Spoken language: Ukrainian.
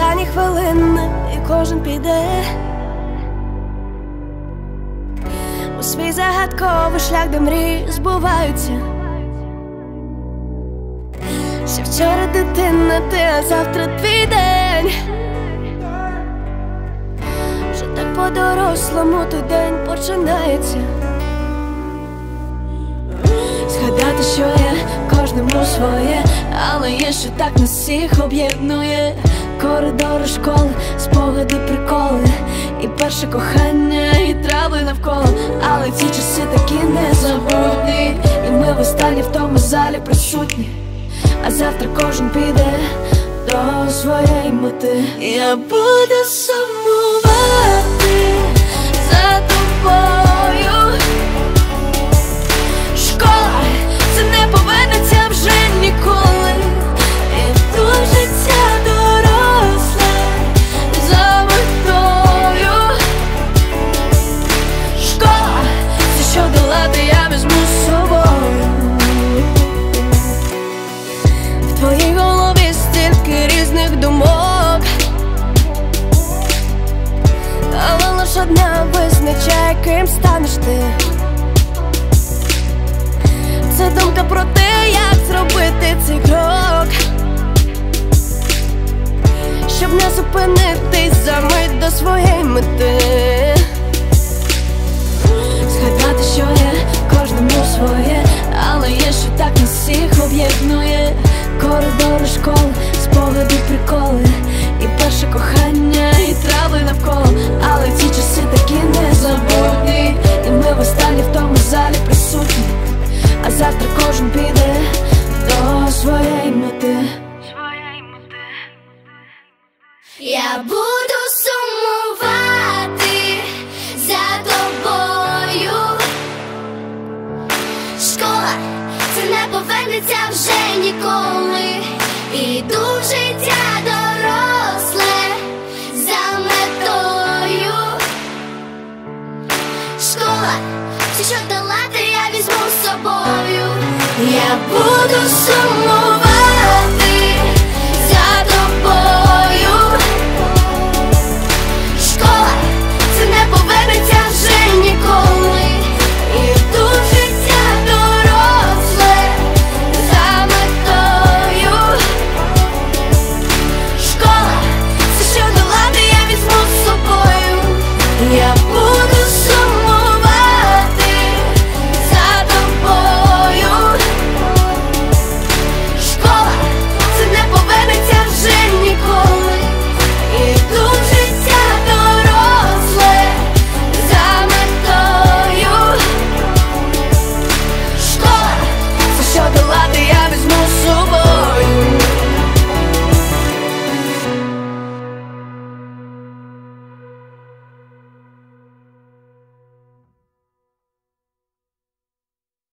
хвилини, і кожен піде. У свій загадковий шлях, де мрії збуваються. Ще вчора дитина, ти, а завтра твій день. Вже так по-дорослому той день починається. Згадати, що є кожному своє, але є, що так нас всіх об'єднує. Коридори школи, спогади, приколи, і перше кохання, і трави навколо. Але ці часи такі незабутні, і ми в останні в тому залі присутні. А завтра кожен піде до своєї мети. Я буду сумувати ким станеш ти. Це думка про те, як зробити цей крок, щоб не зупинитись за мить до своєї мети. Згадати, що є кожному своє, але є, що так нас всіх об'єднує. Я буду сумувати за тобою. Школа це не повернеться вже ніколи. Іду в життя доросле за метою. Школа, все, що долати, я візьму з собою. Я буду сумувати